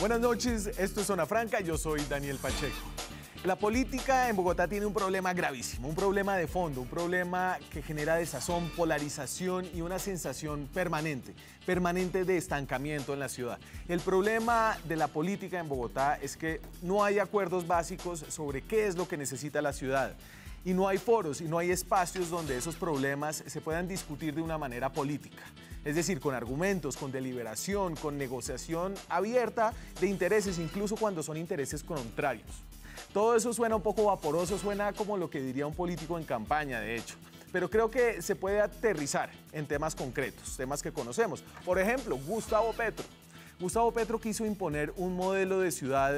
Buenas noches, esto es Zona Franca, yo soy Daniel Pacheco. La política en Bogotá tiene un problema gravísimo, un problema de fondo, un problema que genera desazón, polarización y una sensación permanente, permanente de estancamiento en la ciudad. El problema de la política en Bogotá es que no hay acuerdos básicos sobre qué es lo que necesita la ciudad y no hay foros y no hay espacios donde esos problemas se puedan discutir de una manera política. Es decir, con argumentos, con deliberación, con negociación abierta de intereses, incluso cuando son intereses contrarios. Todo eso suena un poco vaporoso, suena como lo que diría un político en campaña, de hecho. Pero creo que se puede aterrizar en temas concretos, temas que conocemos. Por ejemplo, Gustavo Petro. Gustavo Petro quiso imponer un modelo de ciudad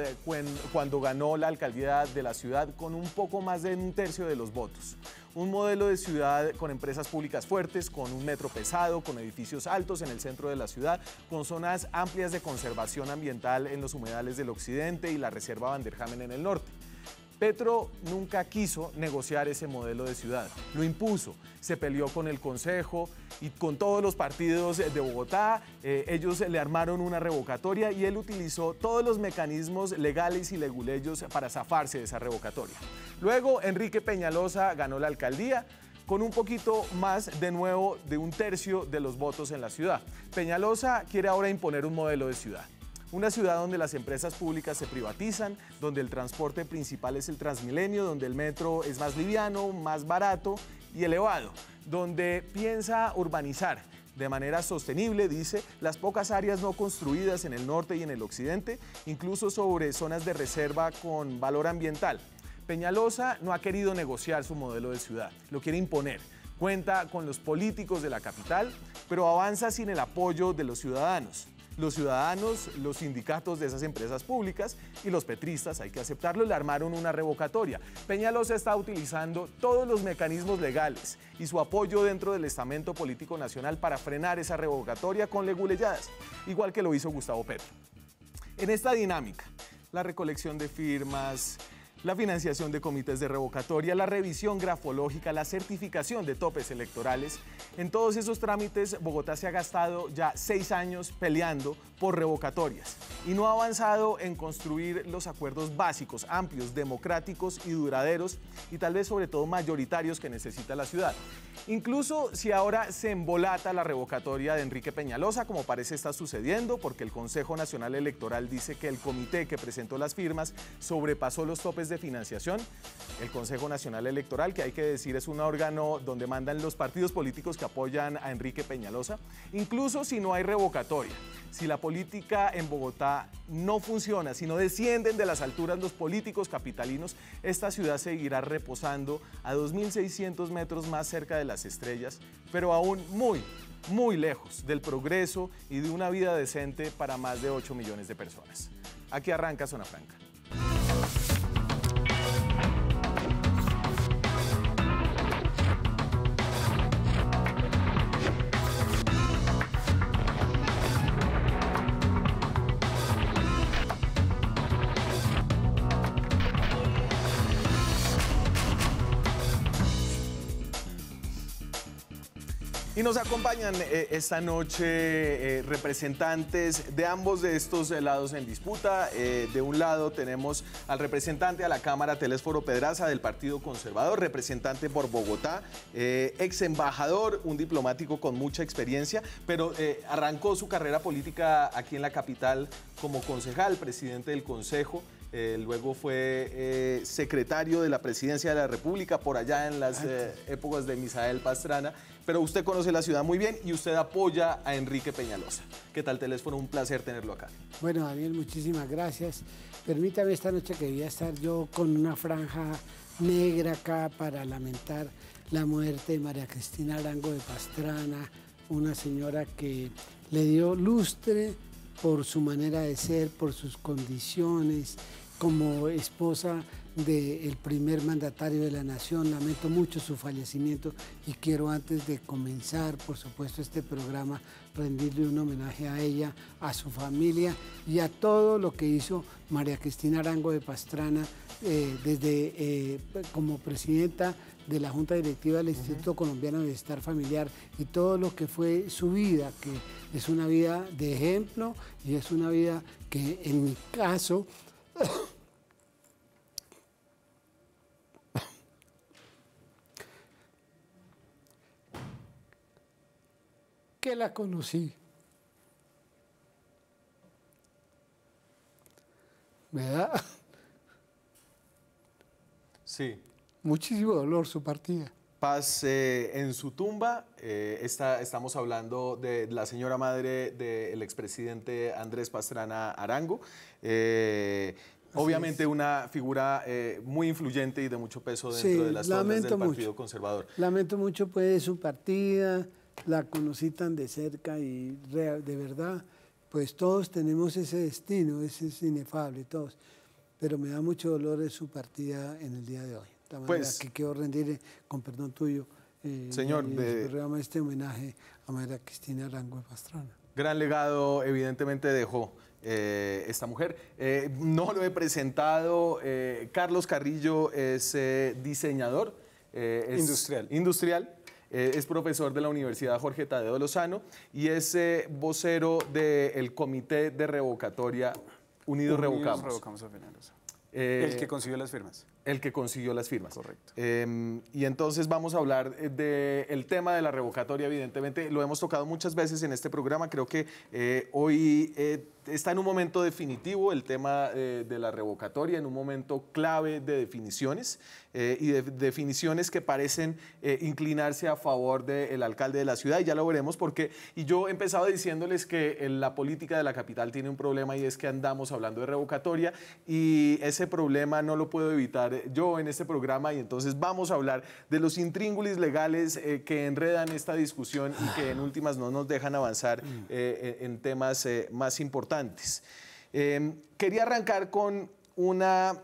cuando ganó la alcaldía de la ciudad con un poco más de un tercio de los votos. Un modelo de ciudad con empresas públicas fuertes, con un metro pesado, con edificios altos en el centro de la ciudad, con zonas amplias de conservación ambiental en los humedales del occidente y la reserva Vanderhamen en el norte. Petro nunca quiso negociar ese modelo de ciudad, lo impuso, se peleó con el Consejo y con todos los partidos de Bogotá, eh, ellos le armaron una revocatoria y él utilizó todos los mecanismos legales y leguleyos para zafarse de esa revocatoria. Luego Enrique Peñalosa ganó la alcaldía, con un poquito más de nuevo de un tercio de los votos en la ciudad. Peñalosa quiere ahora imponer un modelo de ciudad. Una ciudad donde las empresas públicas se privatizan, donde el transporte principal es el Transmilenio, donde el metro es más liviano, más barato y elevado, donde piensa urbanizar de manera sostenible, dice, las pocas áreas no construidas en el norte y en el occidente, incluso sobre zonas de reserva con valor ambiental. Peñalosa no ha querido negociar su modelo de ciudad, lo quiere imponer. Cuenta con los políticos de la capital, pero avanza sin el apoyo de los ciudadanos los ciudadanos, los sindicatos de esas empresas públicas y los petristas, hay que aceptarlo, le armaron una revocatoria. Peñalosa está utilizando todos los mecanismos legales y su apoyo dentro del estamento político nacional para frenar esa revocatoria con leguleyadas, igual que lo hizo Gustavo Petro. En esta dinámica, la recolección de firmas, la financiación de comités de revocatoria, la revisión grafológica, la certificación de topes electorales. En todos esos trámites, Bogotá se ha gastado ya seis años peleando por revocatorias y no ha avanzado en construir los acuerdos básicos, amplios, democráticos y duraderos y tal vez sobre todo mayoritarios que necesita la ciudad. Incluso si ahora se embolata la revocatoria de Enrique Peñalosa, como parece estar sucediendo, porque el Consejo Nacional Electoral dice que el comité que presentó las firmas sobrepasó los topes de financiación. El Consejo Nacional Electoral, que hay que decir es un órgano donde mandan los partidos políticos que apoyan a Enrique Peñalosa, incluso si no hay revocatoria si la política en Bogotá no funciona, si no descienden de las alturas los políticos capitalinos, esta ciudad seguirá reposando a 2.600 metros más cerca de las estrellas, pero aún muy, muy lejos del progreso y de una vida decente para más de 8 millones de personas. Aquí arranca Zona Franca. Y nos acompañan eh, esta noche eh, representantes de ambos de estos lados en disputa. Eh, de un lado tenemos al representante a la Cámara Telésforo Pedraza del Partido Conservador, representante por Bogotá, ex embajador, un diplomático con mucha experiencia, pero arrancó su carrera política aquí en la capital como concejal, presidente del Consejo. Eh, luego fue eh, secretario de la Presidencia de la República por allá en las eh, épocas de Misael Pastrana, pero usted conoce la ciudad muy bien y usted apoya a Enrique Peñalosa. ¿Qué tal teléfono? Un placer tenerlo acá. Bueno, Daniel, muchísimas gracias. Permítame esta noche que voy a estar yo con una franja negra acá para lamentar la muerte de María Cristina Arango de Pastrana, una señora que le dio lustre por su manera de ser, por sus condiciones, como esposa del primer mandatario de la nación. Lamento mucho su fallecimiento y quiero antes de comenzar, por supuesto, este programa, rendirle un homenaje a ella, a su familia y a todo lo que hizo María Cristina Arango de Pastrana eh, desde eh, como presidenta de la Junta Directiva del Instituto Colombiano de Bienestar Familiar y todo lo que fue su vida, que es una vida de ejemplo y es una vida que en mi caso que la conocí. ¿Verdad? Sí. Muchísimo dolor su partida. Paz eh, en su tumba. Eh, está, estamos hablando de la señora madre del expresidente Andrés Pastrana Arango. Eh, obviamente una figura muy influyente y de mucho peso dentro de las torres del Partido Conservador. Lamento mucho pues su partida, la conocí tan de cerca y de verdad, pues todos tenemos ese destino, ese es inefable, todos. Pero me da mucho dolor de su partida en el día de hoy. De manera pues, que quiero rendir, con perdón tuyo, eh, señor, de, este homenaje a María Cristina Arango de Pastrana. Gran legado, evidentemente, dejó. Eh, esta mujer. Eh, no lo he presentado. Carlos Carrillo es diseñador. industrial. Industrial. Eh, es profesor de la Universidad Jorge Tadeo Lozano y es eh, vocero del Comité de Revocatoria Unidos, Revocamos. Revocamos eh, el que consiguió las firmas. El que consiguió las firmas. Correcto. Em, y entonces vamos a hablar del tema de la revocatoria, evidentemente. Lo hemos tocado muchas veces en este programa. Creo que hoy está en un momento definitivo el tema de la revocatoria, en un momento clave de definiciones. Eh, y de, definiciones que parecen eh, inclinarse a favor del alcalde de la ciudad y ya lo veremos porque, y yo he empezado diciéndoles que la política de la capital tiene un problema y es que andamos hablando de revocatoria y ese problema no lo puedo evitar yo en este programa y entonces vamos a hablar de los intríngulis legales eh, que enredan esta discusión y que en últimas no nos dejan avanzar en temas más importantes. quería arrancar con una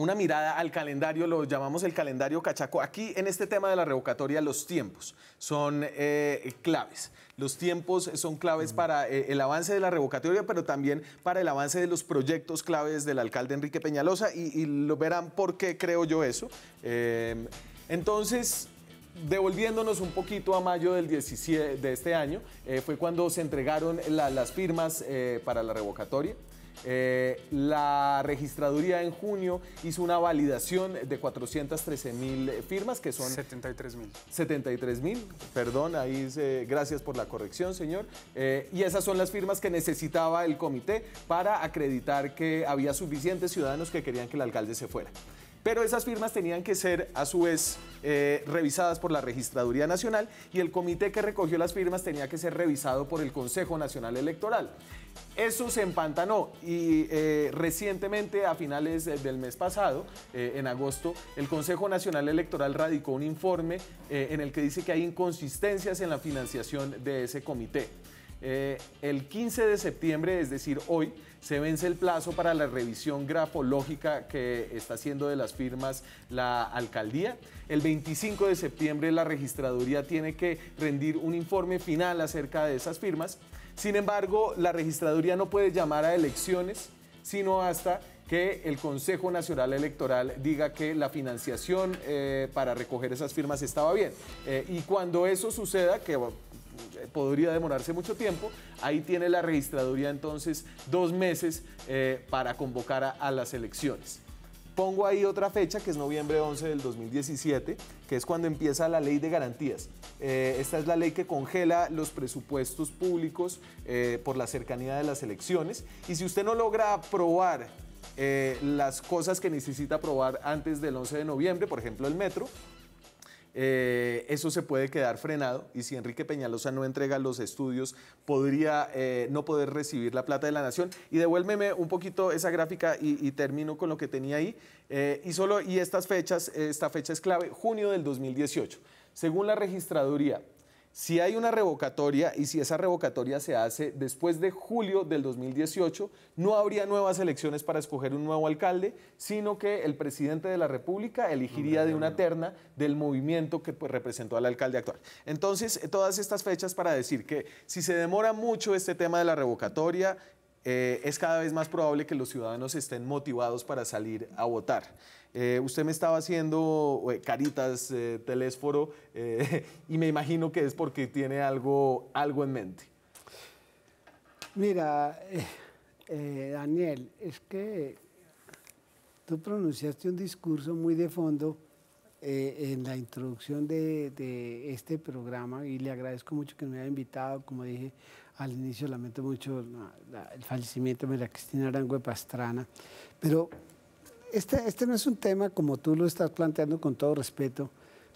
una mirada al calendario, lo llamamos el calendario cachaco. Aquí en este tema de la revocatoria los tiempos son eh, claves. Los tiempos son claves para eh, el avance de la revocatoria, pero también para el avance de los proyectos claves del alcalde Enrique Peñalosa y, lo verán por qué creo yo eso. Eh, entonces, devolviéndonos un poquito a mayo del 17 de este año, fue cuando se entregaron las firmas para la revocatoria. Eh, la registraduría en junio hizo una validación de 413 mil firmas, que son... 73 mil. 73 mil, perdón, ahí gracias por la corrección, señor. Eh, y esas son las firmas que necesitaba el comité para acreditar que había suficientes ciudadanos que querían que el alcalde se fuera. Pero esas firmas tenían que ser, a su vez, eh, revisadas por la Registraduría Nacional y el comité que recogió las firmas tenía que ser revisado por el Consejo Nacional Electoral. Eso se empantanó y eh, recientemente, a finales del mes pasado, eh, en agosto, el Consejo Nacional Electoral radicó un informe en el que dice que hay inconsistencias en la financiación de ese comité. el 15 de septiembre, es decir, hoy, se vence el plazo para la revisión grafológica que está haciendo de las firmas la alcaldía. El 25 de septiembre la registraduría tiene que rendir un informe final acerca de esas firmas. Sin embargo, la registraduría no puede llamar a elecciones sino hasta que el Consejo Nacional Electoral diga que la financiación eh, para recoger esas firmas estaba bien. Eh, y cuando eso suceda, que podría demorarse mucho tiempo. Ahí tiene la registraduría entonces dos meses eh, para convocar a, las elecciones. Pongo ahí otra fecha que es noviembre 11 del 2017, que es cuando empieza la ley de garantías. Eh, esta es la ley que congela los presupuestos públicos eh, por la cercanía de las elecciones. Y si usted no logra aprobar las cosas que necesita aprobar antes del 11 de noviembre, por ejemplo el metro, eh, eso se puede quedar frenado y si Enrique Peñalosa no entrega los estudios, podría eh, no poder recibir la plata de la nación. Y devuélveme un poquito esa gráfica y, termino con lo que tenía ahí. Eh, y solo, y estas fechas, esta fecha es clave, junio del 2018. Según la registraduría, si hay una revocatoria y si esa revocatoria se hace después de julio del 2018, no habría nuevas elecciones para escoger un nuevo alcalde, sino que el presidente de la República elegiría de una terna del movimiento que pues, representó al alcalde actual. Entonces, todas estas fechas para decir que si se demora mucho este tema de la revocatoria, eh, es cada vez más probable que los ciudadanos estén motivados para salir a votar. Eh, usted me estaba haciendo eh, caritas, telésforo, y me imagino que es porque tiene algo, algo en mente. Mira, Daniel, es que tú pronunciaste un discurso muy de fondo en la introducción de, de, este programa y le agradezco mucho que me haya invitado, como dije, al inicio lamento mucho el fallecimiento de María Cristina Arango Pastrana, pero este, este no es un tema como tú lo estás planteando con todo respeto,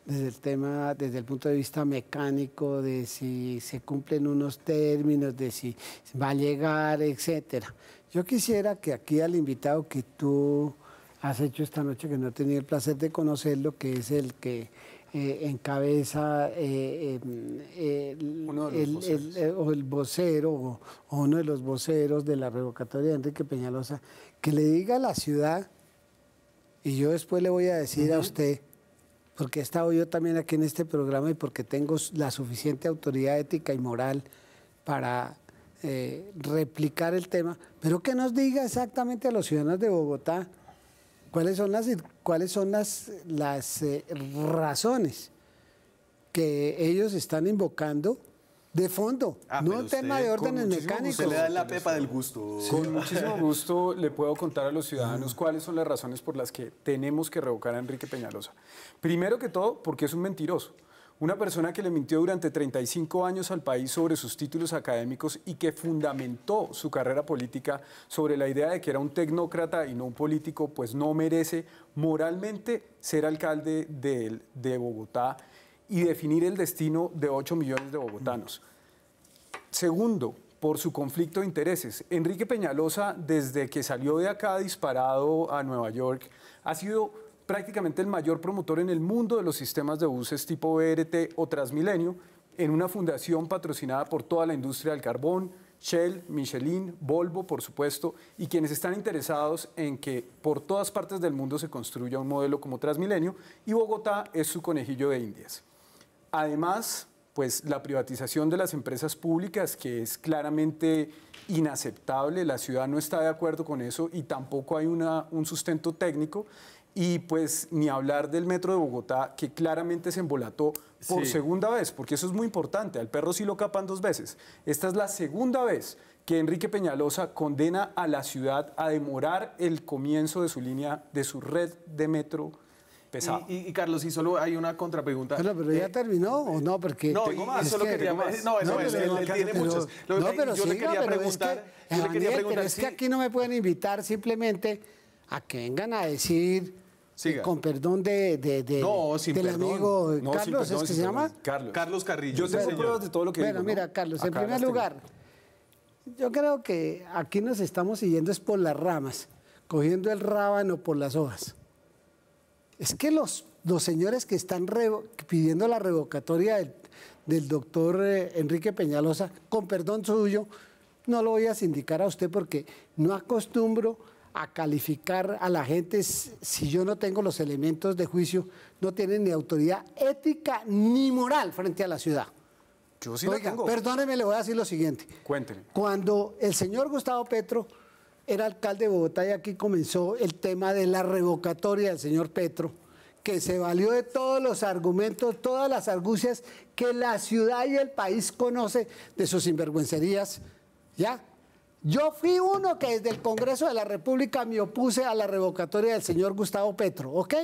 desde el tema, desde el punto de vista mecánico, de si se cumplen unos términos, de si va a llegar, etcétera. Yo quisiera que aquí al invitado que tú has hecho esta noche, que no he tenido el placer de conocerlo, que es el que eh, encabeza eh, em, el, o el vocero o, uno de los voceros de la revocatoria de Enrique Peñalosa, que le diga a la ciudad, y yo después le voy a decir a usted, porque he estado yo también aquí en este programa y porque tengo la suficiente autoridad ética y moral para eh, replicar el tema, pero que nos diga exactamente a los ciudadanos de Bogotá ¿Cuáles son las, cuáles son las, las eh, razones que ellos están invocando de fondo, ah, no un tema de órdenes mecánicos. Se le da la pepa del gusto. Con muchísimo gusto le puedo contar a los ciudadanos cuáles son las razones por las que tenemos que revocar a Enrique Peñalosa. Primero que todo, porque es un mentiroso. Una persona que le mintió durante 35 años al país sobre sus títulos académicos y que fundamentó su carrera política sobre la idea de que era un tecnócrata y no un político, pues no merece moralmente ser alcalde de, de Bogotá y definir el destino de 8 millones de bogotanos. Segundo, por su conflicto de intereses. Enrique Peñalosa, desde que salió de acá disparado a Nueva York, ha sido prácticamente el mayor promotor en el mundo de los sistemas de buses tipo BRT o Transmilenio, en una fundación patrocinada por toda la industria del carbón, Shell, Michelin, Volvo, por supuesto, y quienes están interesados en que por todas partes del mundo se construya un modelo como Transmilenio, y Bogotá es su conejillo de indias. Además, pues la privatización de las empresas públicas, que es claramente inaceptable, la ciudad no está de acuerdo con eso y tampoco hay una, un sustento técnico. Y pues ni hablar del metro de Bogotá, que claramente se embolató por segunda vez, porque eso es muy importante. Al perro sí lo capan dos veces. Esta es la segunda vez que Enrique Peñalosa condena a la ciudad a demorar el comienzo de su línea, de su red de metro pesado. Y, Carlos, si solo hay una contrapregunta. Pero, pero ya eh, terminó o no, porque no, tengo más. Eso quería, no, no, él, tiene muchos. no, pero yo le quería preguntar, es que, yo le quería preguntar, pero es que aquí no me pueden invitar simplemente a que vengan a decir con perdón de, de, no, sin del amigo Carlos, ¿es que se llama? Carlos. Carlos Carrillo. Yo tengo pruebas de todo lo que bueno, digo. mira, Carlos, en primer lugar, yo creo que aquí nos estamos siguiendo es por las ramas, cogiendo el rábano por las hojas. Es que los, los señores que están pidiendo la revocatoria del, del doctor eh, Enrique Peñalosa, con perdón suyo, no lo voy a sindicar a usted porque no acostumbro a calificar a la gente si yo no tengo los elementos de juicio, no tienen ni autoridad ética ni moral frente a la ciudad. Yo sí Oiga, tengo. Perdóneme, le voy a decir lo siguiente. Cuénteme. Cuando el señor Gustavo Petro era alcalde de Bogotá y aquí comenzó el tema de la revocatoria del señor Petro, que se valió de todos los argumentos, todas las argucias que la ciudad y el país conoce de sus sinvergüencerías, ¿ya? Yo fui uno que desde el Congreso de la República me opuse a la revocatoria del señor Gustavo Petro, ¿ok?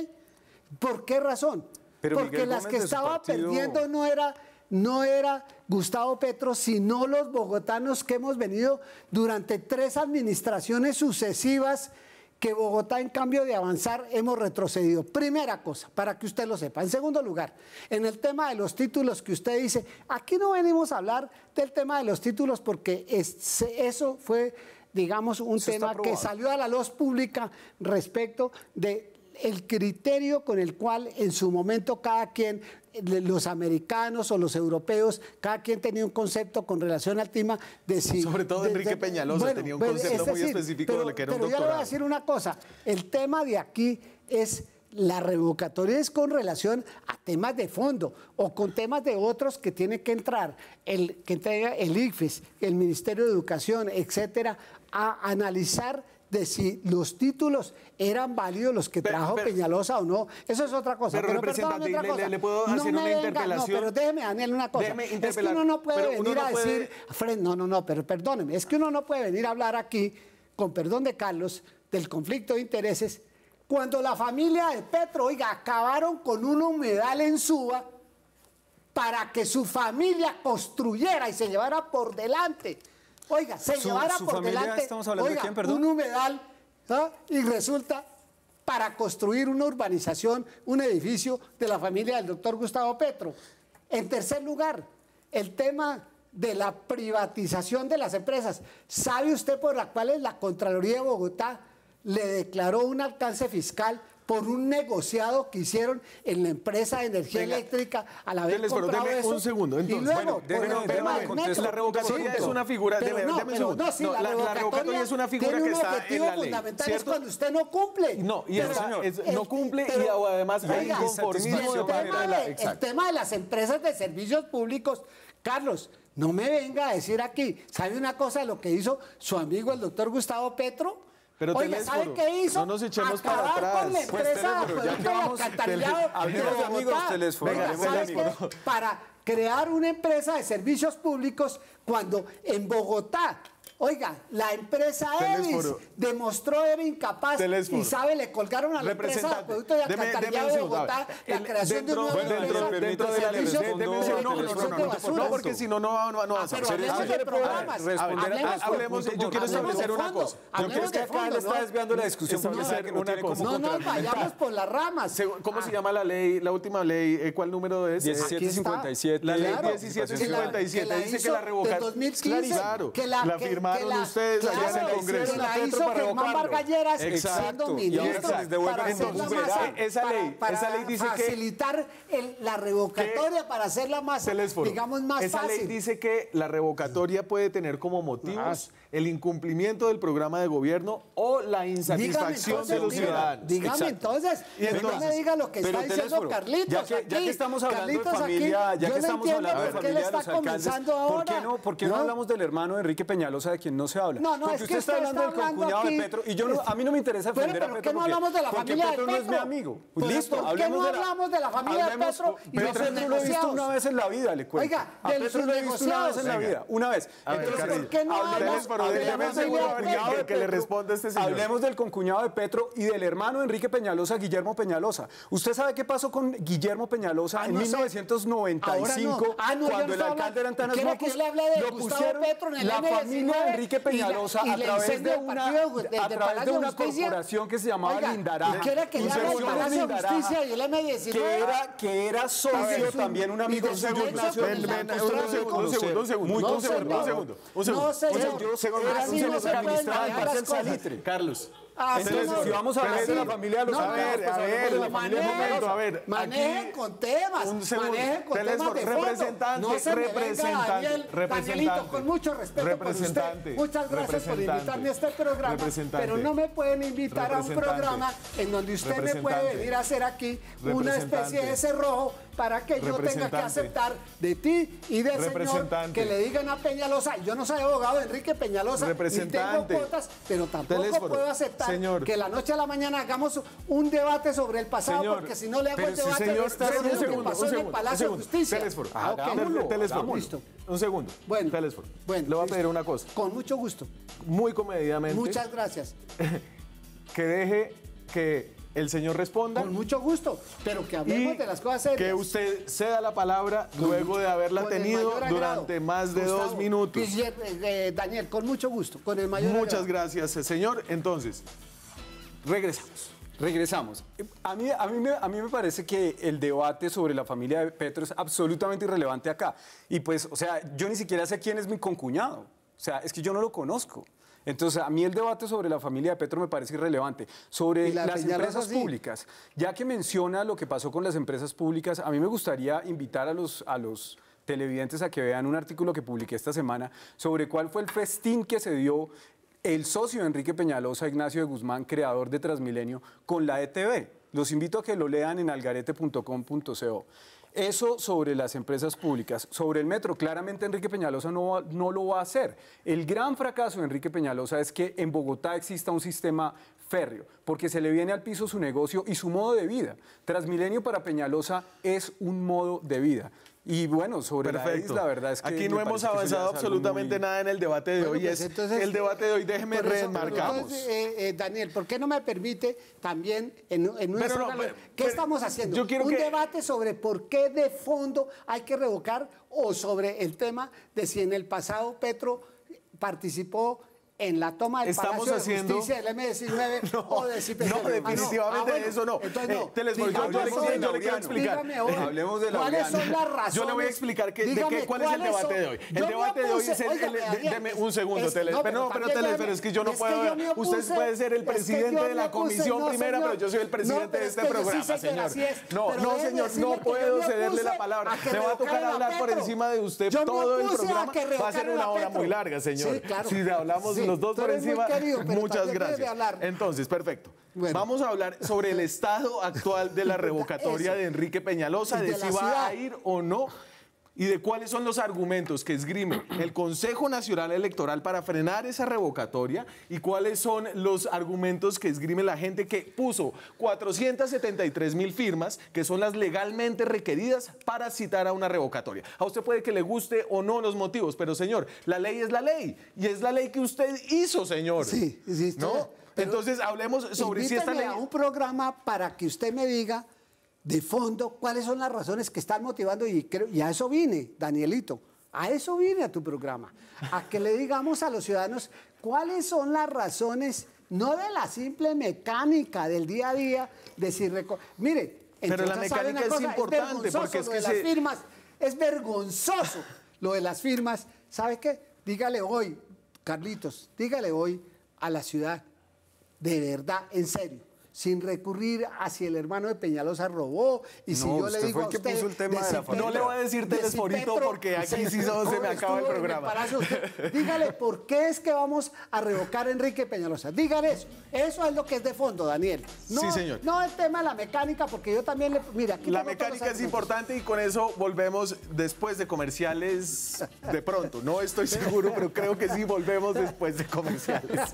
¿Por qué razón? Porque las que estaba perdiendo no era, no era Gustavo Petro, sino los bogotanos que hemos venido durante tres administraciones sucesivas que Bogotá, en cambio de avanzar, hemos retrocedido. Primera cosa, para que usted lo sepa. En segundo lugar, en el tema de los títulos que usted dice, aquí no venimos a hablar del tema de los títulos porque eso fue, digamos, un tema que salió a la luz pública respecto de el criterio con el cual en su momento cada quien, los americanos o los europeos, cada quien tenía un concepto con relación al tema de si... Sobre todo Enrique Peñalosa tenía un concepto muy específico de lo que era un doctorado. Pero yo le voy a decir una cosa, el tema de aquí es la revocatoria es con relación a temas de fondo o con temas de otros que tiene que entrar, el que entrega el IFES, el Ministerio de Educación, etcétera, a analizar de si los títulos eran válidos los que Pero- trajo pero- Peñalosa o no. Eso es otra cosa. Pero, Pero, representante, otra le- le- cosa. le puedo no hacer me una venga, interpelación. No, pero déjeme, Daniel, una cosa. Es que uno no puede venir no a puede- decir, Fred, no, no, no, pero perdóneme, es que uno no puede venir a hablar aquí, con perdón de Carlos, del conflicto de intereses, cuando la familia de Petro, oiga, acabaron con un humedal en Suba para que su familia construyera y se llevara por delante. Oiga, se Su- llevara su por familia, delante. estamos hablando de oiga, quién, perdón. un humedal y resulta para construir una urbanización, un edificio de la familia del doctor Gustavo Petro. En tercer lugar, el tema de la privatización de las empresas. ¿Sabe usted por la cual la Contraloría de Bogotá le declaró un alcance fiscal por un negociado que hicieron en la empresa de energía Venga, eléctrica al haber pero comprado deme eso? un segundo, y entonces. luego, Bueno, por déjeme- el déjeme tema del contestar. metro. La revocatoria es una figura- pero no, un pero segundo. no, sí, No, la, la- revocatoria es una figura tiene que un está en la ley, fundamental, ¿cierto? es cuando usted no cumple. No, y Pero es- el- no cumple y pero- además hay inconformismo y el tema de la- El tema de las empresas de servicios públicos, Carlos, no me venga a decir aquí, ¿sabe una cosa de lo que hizo su amigo el doctor Gustavo Petro? Pero Telésforo, ¿sabe qué hizo? no nos echemos para Acabar atrás. con la Pues, empresa Telésforo, ya que vamos, amigos, Bogotá. Telésforo, Venga, ¿sabe qué? amigos. Para crear una empresa de servicios públicos cuando en Bogotá, oiga, la empresa Evis Telésforo. demostró era incapaz Telésforo. y sabe, le colgaron a la empresa de Acueducto deme Alcantarillado un de Bogotá ver. la El- creación de dentro- una nueva dentro- empresa dentro de de la un de segundo, no, no, porque si no, no, no, no Ah, pero hablemos de programas. Hablemos de yo quiero establecer de una cosa. Porque es que de acá le está ¿no? desviando la discusión porque no una cosa. No nos vayamos por las ramas. ¿Cómo se llama la ley, la última ley? eh, ¿Cuál número es? 1757. La ley Claro. 1757 que la dice que la revocación. del 2015, Claro, que la, la que la- ustedes allá en el claro, Congreso. Que la hizo Germán. Vargalleras Exacto. siendo ministro para hacer la entonces, masa. verá, esa ley- para esa ley dice que- facilitar el- la revocatoria para hacer la masa, Telésforo. digamos, más Esa fácil. ley dice que la revocatoria puede tener como motivos el incumplimiento del programa de gobierno o la Dígame insatisfacción entonces, de los dígame, ciudadanos. Dígame Exacto. entonces, Y no entonces- me diga lo que Pero, está diciendo Telésforo, Carlitos ya que, ya aquí. que estamos hablando Carlitos de familia, aquí, ya que no estamos hablando de por familia de está los alcaldes, ¿por qué no, por qué no hablamos del hermano de Enrique Peñalosa de quien no se habla? No, no, Porque es usted que está usted hablando está del hablando concuñado de Petro y yo no, a mí no me interesa defender a pero ¿por Petro qué no porque- hablamos de la porque familia de Petro no es mi Petro? amigo. Pero Listo, ¿por qué no hablamos de la familia de Petro y de Petro sus lo he visto una vez en la vida, le cuento. Oiga, a Petro lo he visto una vez en la vida, una vez. A Entonces, ¿por qué no hablamos Telésforo, de la déjeme un familia segundo de que- le responda este señor. Hablemos del concuñado de Petro y del hermano de Enrique Peñalosa, Guillermo Peñalosa. ¿Usted sabe qué pasó con Guillermo Peñalosa Ah, en no sé. 1995, Ahora no. Ah, no, yo cuando el alcalde era. Antanas ¿Quiere Mocus? que yo le hable de lo pusieron Petro en el la M19 familia de Enrique y la- Peñalosa y a través de del una, partido de- de a través de una corporación que se llamaba Oiga, Lindaraja. ¿y quiere que del M19? Que era, que era socio también, un amigo suyo, su Ignacio un segundo, un segundo, un segundo, un segundo, Salitre. Carlos. Ah, Entonces, no, si vamos a hablar de la familia de los a ver, pues a ver, la familia momento, a ver, manejen aquí- con temas, Un segundo. manejen con temas de fondo. representante, no se me venga, representante, Daniel, representante, Danielito, con mucho respeto representante, por usted. Muchas gracias por invitarme a este programa, pero no me pueden invitar a un programa en donde usted me puede venir a hacer aquí una especie de cerrojo para que yo tenga que representante, aceptar de ti y del señor representante. que le digan a Peñalosa, yo no soy abogado de Enrique Peñalosa, ni tengo Representante. cuotas, pero tampoco Telésforo, puedo aceptar señor. que la noche a la mañana hagamos un debate sobre el pasado, Señor, porque si no le hago el debate señor, sobre un lo que pasó en el Palacio de. Justicia. Telésforo, Ah, ok. hagámoslo, Telésforo, hagámoslo. listo. Un segundo. Bueno, Telésforo. bueno, Le voy a pedir una cosa. Con mucho gusto. Muy comedidamente. Muchas gracias. Que deje que el señor responda. Con mucho gusto. Pero que hablemos y de las cosas serias. que usted ceda la palabra luego de haberla tenido durante más de Gustavo, dos minutos. Eh, Daniel, con mucho gusto. Con el mayor Muchas agrado. gracias, eh, señor. Entonces, regresamos. Regresamos. A mí, a, mí me, a mí me parece que el debate sobre la familia de Petro es absolutamente irrelevante acá. Y pues, o sea, yo ni siquiera sé quién es mi concuñado. O sea, es que yo no lo conozco. Entonces, a mí el debate sobre la familia de Petro me parece irrelevante. Sobre la las empresas públicas, ya que menciona lo que pasó con las empresas públicas, a mí me gustaría invitar a los, a los televidentes a que vean un artículo que publiqué esta semana sobre cuál fue el festín que se dio el socio de Enrique Peñalosa, Ignacio de Guzmán, creador de Transmilenio, con la ETV. Los invito a que lo lean en algarete.com.co. Eso sobre las empresas públicas. Sobre el metro, claramente Enrique Peñalosa no, no lo va a hacer. El gran fracaso de Enrique Peñalosa es que en Bogotá exista un sistema férreo, porque se le viene al piso su negocio y su modo de vida. Transmilenio para Peñalosa es un modo de vida. Y bueno, sobre la isla, la verdad es que... Aquí no hemos avanzado absolutamente nada en el debate de hoy. Pues es el debate de hoy, déjeme remarcar. Eh, eh, Daniel, ¿por qué no me permite también en, en una... ¿Qué estamos haciendo? Yo quiero un debate sobre por qué de fondo hay que revocar o sobre el tema de si en el pasado Petro participó en la toma del Estamos Palacio haciendo... de Justicia del M19 no, o de No, definitivamente ah, eso no. Entonces, no. Eh, yo, le, yo, le, quiero explicar. Hoy, Hablemos de la ¿Cuáles son las razones? Yo le voy a explicar que, de qué, cuál es el debate de hoy. El debate de hoy es el... deme un segundo, es. No, pero, pero, pero es que yo no puedo... Usted puede ser el presidente de la comisión primera, pero yo soy el presidente de este programa, señor. No, no, señor, no puedo cederle la palabra. Me va a tocar hablar por encima de usted todo el programa. Va a ser una hora muy larga, señor. Si hablamos los dos por encima, Muchas gracias. Entonces, perfecto. Vamos a hablar sobre el estado actual de la revocatoria de Enrique Peñalosa, de, si va a ir o no y de cuáles son los argumentos que esgrime el Consejo Nacional Electoral para frenar esa revocatoria y cuáles son los argumentos que esgrime la gente que puso 473 mil firmas, que son las legalmente requeridas para citar a una revocatoria. A usted puede que le guste o no los motivos, pero señor, la ley es la ley y es la ley que usted hizo, señor. Sí, sí, ¿no? Entonces hablemos sobre si esta ley... a un programa para que usted me diga de fondo cuáles son las razones que están motivando y, creo, y a eso vine, Danielito, a eso vine a tu programa, a que le digamos a los ciudadanos cuáles son las razones, no de la simple mecánica del día a día, de si... Mire, pero la mecánica es importante porque es que las firmas, es vergonzoso lo de las firmas. ¿Sabe qué? Dígale hoy, Carlitos, dígale hoy a la ciudad, de verdad, en serio, sin recurrir a si el hermano de Peñalosa robó y si yo le digo a usted, el tema de la no le voy a decir telesforito porque aquí sí se me acaba el programa. dígale por qué es que vamos a revocar a Enrique Peñalosa. Dígale eso. Eso es lo que es de fondo, Daniel. No, sí, señor. No el tema de la mecánica porque yo también le mira, aquí La mecánica es importante y con eso volvemos después de comerciales de pronto. No estoy seguro, pero creo que sí volvemos después de comerciales.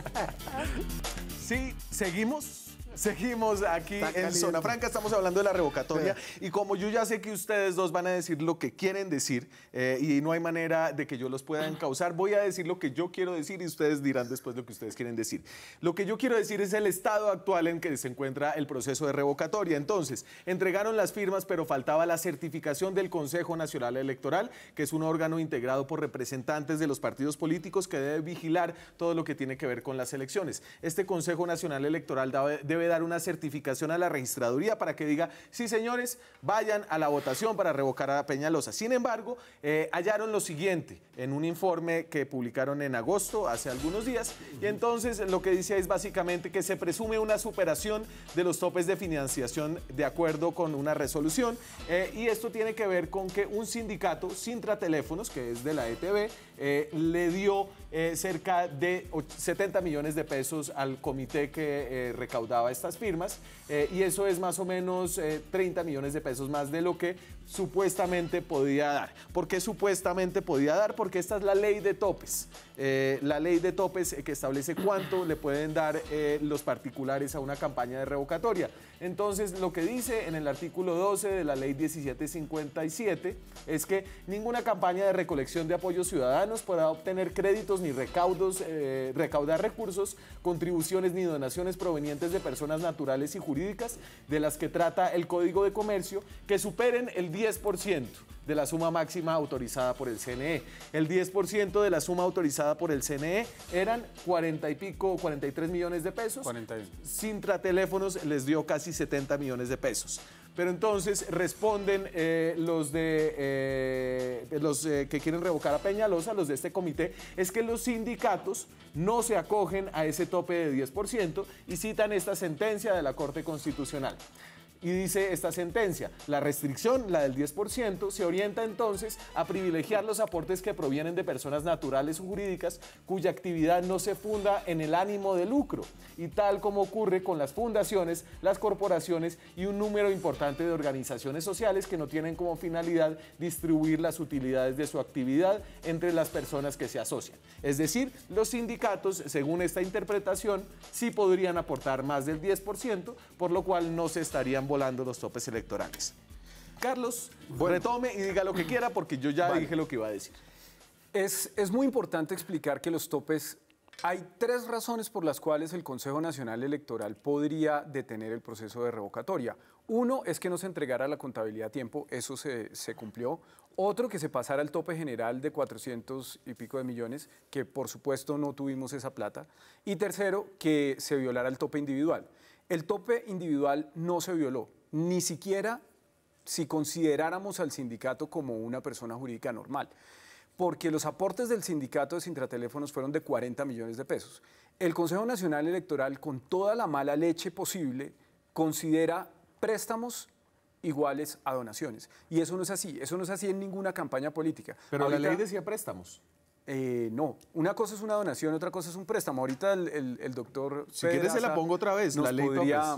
Sí, seguimos Seguimos aquí en Zona Franca, estamos hablando de la revocatoria y como yo ya sé que ustedes dos van a decir lo que quieren decir eh, y no hay manera de que yo los pueda encauzar, voy a decir lo que yo quiero decir y ustedes dirán después lo que ustedes quieren decir. Lo que yo quiero decir es el estado actual en que se encuentra el proceso de revocatoria. Entonces, entregaron las firmas, pero faltaba la certificación del Consejo Nacional Electoral, que es un órgano integrado por representantes de los partidos políticos que debe vigilar todo lo que tiene que ver con las elecciones. Este Consejo Nacional Electoral debe dar una certificación a la registraduría para que diga, sí señores, vayan a la votación para revocar a Peñalosa. Sin embargo, eh, hallaron lo siguiente en un informe que publicaron en agosto, hace algunos días, y entonces lo que dice es básicamente que se presume una superación de los topes de financiación de acuerdo con una resolución, eh, y esto tiene que ver con que un sindicato, Sintra Teléfonos, que es de la ETV, eh, le dio cerca de 70 millones de pesos al comité que recaudaba estas firmas eh, y eso es más o menos 30 eh, millones de pesos más de lo que supuestamente podía dar. ¿Por qué supuestamente podía dar? Porque esta es la ley de topes. Eh, la ley de topes que establece cuánto le pueden dar los particulares a una campaña de revocatoria. Entonces, lo que dice en el artículo 12 de la ley 1757 es que ninguna campaña de recolección de apoyos ciudadanos podrá obtener créditos ni recaudos, recaudar recursos, contribuciones ni donaciones provenientes de personas naturales y jurídicas de las que trata el Código de Comercio que superen el 10% de la suma máxima autorizada por el CNE. El 10% de la suma autorizada por el CNE eran 40 y pico, 43 millones de pesos. 41. Sintra Teléfonos les dio casi 70 millones de pesos. Pero entonces responden eh, los, de, eh, los eh, que quieren revocar a Peñalosa, los de este comité, es que los sindicatos no se acogen a ese tope de 10% y citan esta sentencia de la Corte Constitucional. Y dice esta sentencia, la restricción, la del 10%, se orienta entonces a privilegiar los aportes que provienen de personas naturales o jurídicas cuya actividad no se funda en el ánimo de lucro, y tal como ocurre con las fundaciones, las corporaciones y un número importante de organizaciones sociales que no tienen como finalidad distribuir las utilidades de su actividad entre las personas que se asocian. Es decir, los sindicatos, según esta interpretación, sí podrían aportar más del 10%, por lo cual no se estarían volando los topes electorales. Carlos, retome y diga lo que quiera porque yo ya dije lo que iba a decir. Es, es muy importante explicar que los topes hay tres razones por las cuales el Consejo Nacional Electoral podría detener el proceso de revocatoria. Uno es que no se entregara la contabilidad a tiempo, eso se, se, cumplió. Otro, que se pasara el tope general de 400 y pico de millones, que por supuesto no tuvimos esa plata. Y tercero, que se violara el tope individual. El tope individual no se violó, ni siquiera si consideráramos al sindicato como una persona jurídica normal, porque los aportes del sindicato de Sintrateléfonos fueron de 40 millones de pesos. El Consejo Nacional Electoral, con toda la mala leche posible, considera préstamos iguales a donaciones. Y eso no es así, eso no es así en ninguna campaña política. Pero Ahorita, la ley decía préstamos. Eh, no, una cosa es una donación, otra cosa es un préstamo. Ahorita el, el, el doctor. Si quieres, se la pongo otra vez. La ley podría,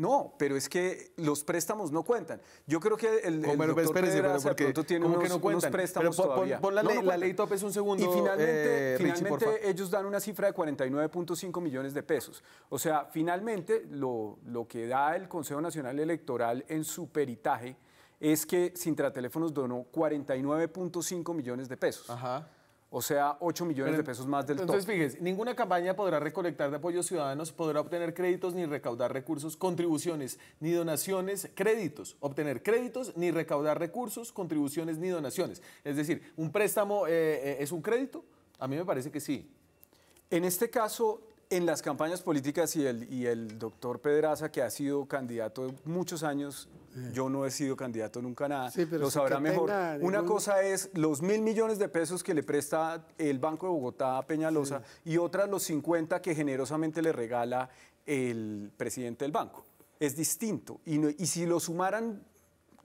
no, pero es que los préstamos no cuentan. Yo creo que el, el doctor espérese, pero porque, tiene ¿cómo unos, que no unos préstamos pero pon, todavía. Pon la, no, ley, no la ley tope es un segundo. Y finalmente, eh, finalmente Richie, ellos dan una cifra de 49.5 millones de pesos. O sea, finalmente lo, lo que da el Consejo Nacional Electoral en su peritaje es que Sintrateléfonos donó 49.5 millones de pesos. Ajá. O sea, 8 millones Pero, de pesos más del Entonces, top. fíjese, ninguna campaña podrá recolectar de apoyos ciudadanos, podrá obtener créditos ni recaudar recursos, contribuciones ni donaciones, créditos, obtener créditos ni recaudar recursos, contribuciones ni donaciones. Es decir, ¿un préstamo eh, eh, es un crédito? A mí me parece que sí. En este caso, en las campañas políticas y el, y el doctor Pedraza, que ha sido candidato muchos años, yo no he sido candidato nunca a nada, Sí, pero lo sabrá mejor. Una cosa es los mil millones de pesos que le presta el Banco de Bogotá a Peñalosa y otra los 50 que generosamente le regala el presidente del banco. Es distinto. Y, no- y si lo sumaran,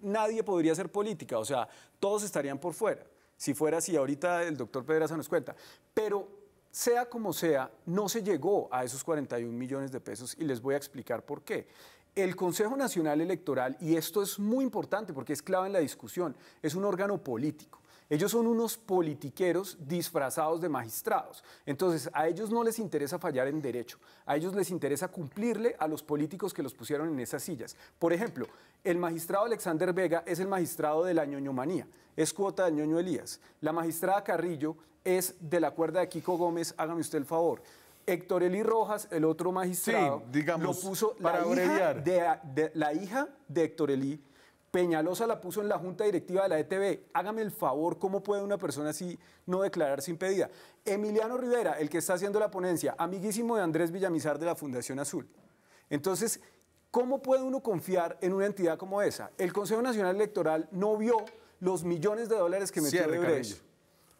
nadie podría hacer política, o sea, todos estarían por fuera. Si fuera así, ahorita el doctor Pedraza nos cuenta. Pero sea como sea, no se llegó a esos 41 millones de pesos y les voy a explicar por qué. El Consejo Nacional Electoral, y esto es muy importante porque es clave en la discusión, es un órgano político. Ellos son unos politiqueros disfrazados de magistrados. Entonces, a ellos no les interesa fallar en derecho, a ellos les interesa cumplirle a los políticos que los pusieron en esas sillas. Por ejemplo, el magistrado Alexander Vega es el magistrado de la ñoñomanía, es cuota del ñoño Elías. La magistrada Carrillo es de la cuerda de Kiko Gómez, hágame usted el favor. Héctor Eli Rojas, el otro magistrado, Sí, digamos, lo puso para la hija de, de- la hija de Héctor Eli. Peñalosa la puso en la junta directiva de la ETV. Hágame el favor, ¿cómo puede una persona así no declararse impedida? Emiliano Rivera, el que está haciendo la ponencia, amiguísimo de Andrés Villamizar de la Fundación Azul. Entonces, ¿cómo puede uno confiar en una entidad como esa? El Consejo Nacional Electoral no vio los millones de dólares que metió Odebrecht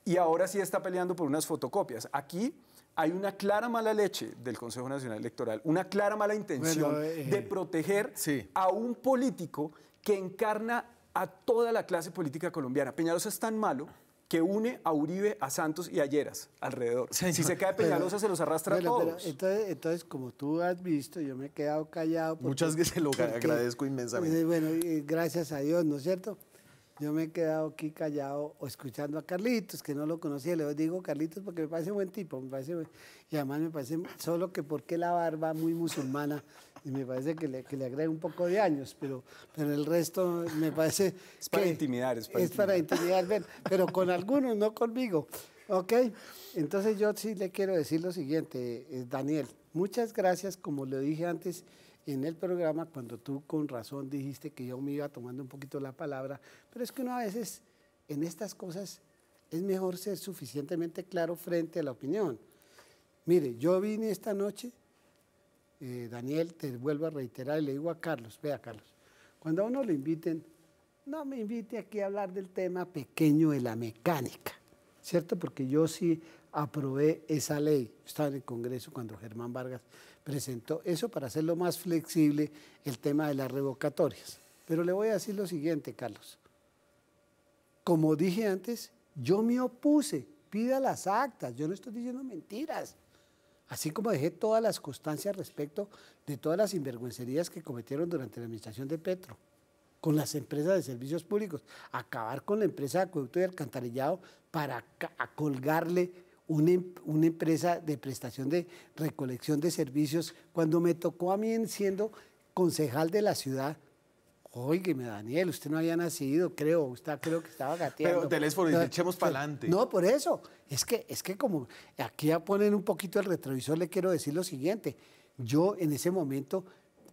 y ahora sí está peleando por unas fotocopias. Aquí hay una clara mala leche del Consejo Nacional Electoral, una clara mala intención Bueno, eh, de proteger sí. a un político que encarna a toda la clase política colombiana. Peñalosa es tan malo que une a Uribe, a Santos y a Lleras alrededor. Si se cae Peñalosa, se los arrastra a pero todos. entonces, entonces, como tú has visto, yo me he quedado callado. porque- Muchas veces se lo porque- agradezco inmensamente. Eh, Bueno, y gracias a Dios, ¿no es cierto? Yo me he quedado aquí callado o escuchando a Carlitos, que no lo conocía. Le digo Carlitos porque me parece buen tipo, me parece buen- y además me parece solo que porque la barba muy musulmana y me parece que le, que le agrega un poco de años, pero, pero el resto me parece Es para que intimidar, es para es para intimidar, pero con algunos, no conmigo. ¿Ok? Entonces yo sí le quiero decir lo siguiente, eh, Daniel, muchas gracias, como le dije antes en el programa, cuando tú con razón dijiste que yo me iba tomando un poquito la palabra, pero es que uno a veces en estas cosas es mejor ser suficientemente claro frente a la opinión. Mire, yo vine esta noche, eh, Daniel, te vuelvo a reiterar y le digo a Carlos, vea Carlos, cuando a uno lo inviten, no me invite aquí a hablar del tema pequeño de la mecánica, ¿cierto? Porque yo sí aprobé esa ley. Estaba en el Congreso cuando Germán Vargas presentó eso para hacerlo más flexible el tema de las revocatorias. Pero le voy a decir lo siguiente, Carlos. Como dije antes, yo me opuse, pida las actas, yo no estoy diciendo mentiras. Así como dejé todas las constancias respecto de todas las sinvergüencerías que cometieron durante la administración de Petro con las empresas de servicios públicos, acabar con la empresa de acueducto y alcantarillado para colgarle una, em, una, empresa de prestación de recolección de servicios. Cuando me tocó a mí siendo concejal de la ciudad, Óigame, Daniel, usted no había nacido, creo, usted creo que estaba gateando. Pero teléfono, no, echemos para adelante. No, por eso. Es que, es que como aquí a poner un poquito el retrovisor, le quiero decir lo siguiente. Yo en ese momento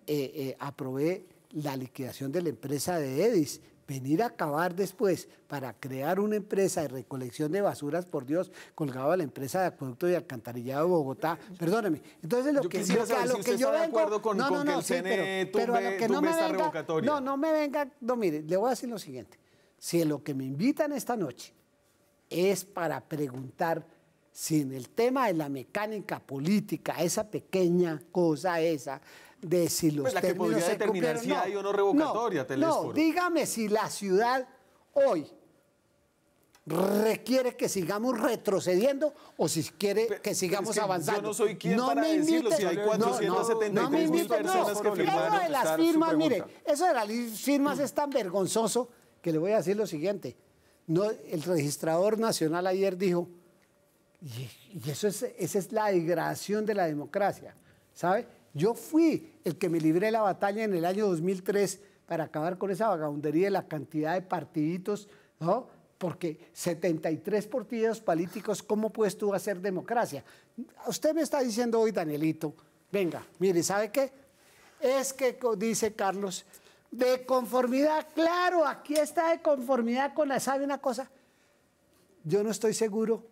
eh, eh, aprobé la liquidación de la empresa de Edis, venir a acabar después para crear una empresa de recolección de basuras, por Dios, colgado a la empresa de acueducto y alcantarillado de Bogotá. Perdóneme. Entonces, lo yo que, lo a lo si que yo vengo... de acuerdo con, no, no, no, que el CNE pero, tumbe, que no me venga. No, no me venga... No, mire, le voy a decir lo siguiente. Si lo que me invitan esta noche es para preguntar si en el tema de la mecánica política, esa pequeña cosa esa, de si los pues la que podría determinar si hay o no revocatoria, no, no, dígame si la ciudad hoy requiere que sigamos retrocediendo o si quiere que sigamos avanzando. Yo no soy quien no para me decirlo si hay 473 mil personas que firmaron. Eso de las firmas, mire, eso de las firmas es tan vergonzoso que le voy a decir lo siguiente. No, el registrador nacional ayer dijo, y, eso es, esa es la degradación de la democracia, ¿sabe? Yo fui el que me libré la batalla en el año 2003 para acabar con esa vagabundería de la cantidad de partiditos, ¿no? Porque 73 partidos políticos, ¿cómo puedes tú hacer democracia? Usted me está diciendo hoy, Danielito, venga, mire, ¿sabe qué? Es que, dice Carlos, de conformidad, claro, aquí está de conformidad con la, ¿sabe una cosa? Yo no estoy seguro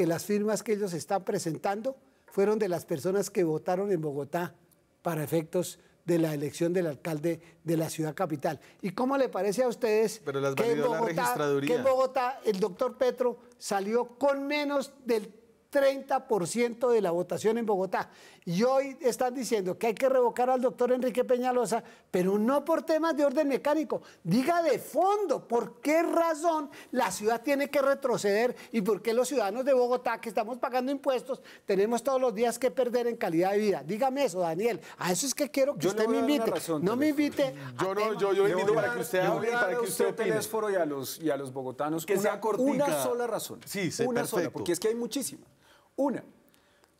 que las firmas que ellos están presentando fueron de las personas que votaron en Bogotá para efectos de la elección del alcalde de la ciudad capital. ¿Y cómo le parece a ustedes que, en Bogotá, que en Bogotá el doctor Petro salió con menos del 30% de la votación en Bogotá. Y hoy están diciendo que hay que revocar al doctor Enrique Peñalosa, pero no por temas de orden mecánico. Diga de fondo por qué razón la ciudad tiene que retroceder y por qué los ciudadanos de Bogotá, que estamos pagando impuestos, tenemos todos los días que perder en calidad de vida. Dígame eso, Daniel. A eso es que quiero que usted me invite. no me invite. Yo no, yo, yo invito para que usted hable y para que usted opine. y a los, y a los bogotanos que sea cortica. Una sola razón. Sí, sí, Una perfecto. sola, porque es que hay muchísimas. Una,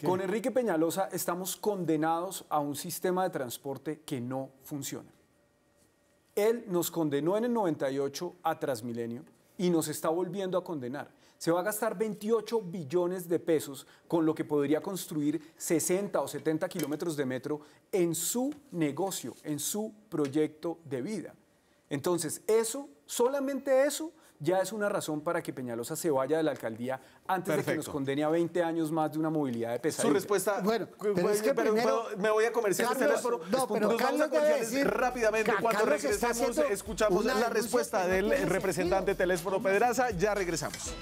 con Enrique Peñalosa estamos condenados a un sistema de transporte que no funciona. Él nos condenó en el 98 a Transmilenio y nos está volviendo a condenar. Se va a gastar 28 billones de pesos con lo que podría construir 60 o 70 kilómetros de metro en su negocio, en su proyecto de vida. Entonces, eso, solamente eso, ya es una razón para que Peñalosa se vaya de la alcaldía antes de que nos condene a 20 años más de una movilidad de pesadilla. Su respuesta. Bueno, pero es que primero, me voy a comerciar este teléfono. No, pero Carlos debe decir, rápidamente. Cuando regresemos, escuchamos la respuesta del representante Telésforo Pedraza. Ya regresamos.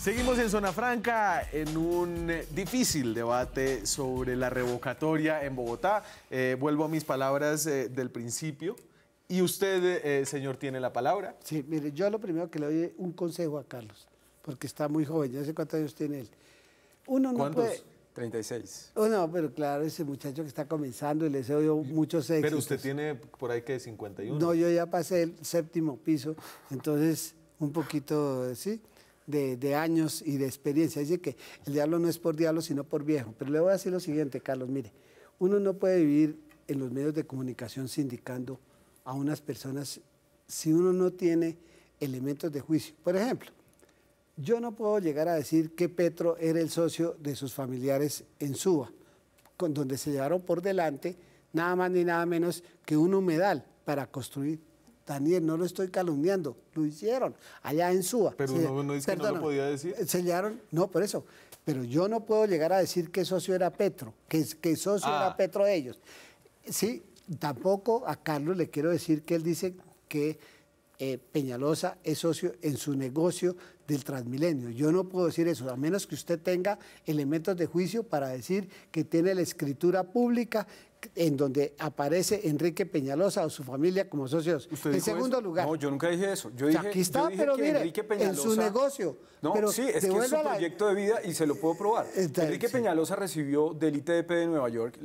Seguimos en Zona Franca en un difícil debate sobre la revocatoria en Bogotá. Eh, vuelvo a mis palabras eh, del principio. Y usted, eh, señor, tiene la palabra. Sí, mire, yo lo primero que le doy un consejo a Carlos, porque está muy joven, ya sé cuántos años tiene él. Uno no ¿Cuántos? puede... 36. Oh, no, pero claro, ese muchacho que está comenzando y le deseo muchos éxitos. Pero usted tiene por ahí que 51. No, yo ya pasé el séptimo piso, entonces un poquito, sí, de, de, años y de experiencia. Dice que el diablo no es por diablo, sino por viejo. Pero le voy a decir lo siguiente, Carlos, mire, uno no puede vivir en los medios de comunicación sindicando a unas personas si uno no tiene elementos de juicio. Por ejemplo, yo no puedo llegar a decir que Petro era el socio de sus familiares en Suba, con donde se llevaron por delante nada más ni nada menos que un humedal para construir. Daniel, no lo estoy calumniando, lo hicieron allá en Suba. Pero no, no es que no lo podía decir. Se llevaron, no, por eso. Pero yo no puedo llegar a decir que socio era Petro, que, que socio era ah. Petro ellos. Sí, Tampoco a Carlos le quiero decir que él dice que eh, Peñalosa es socio en su negocio del Transmilenio. Yo no puedo decir eso, a menos que usted tenga elementos de juicio para decir que tiene la escritura pública en donde aparece Enrique Peñalosa o su familia como socios. En segundo lugar. No, yo nunca dije eso. Yo dije, aquí está, yo pero que mire, Enrique Peñalosa, en su negocio. No, pero sí, es que es su proyecto de vida y se lo puedo probar. Enrique Peñalosa recibió del ITDP de Nueva York,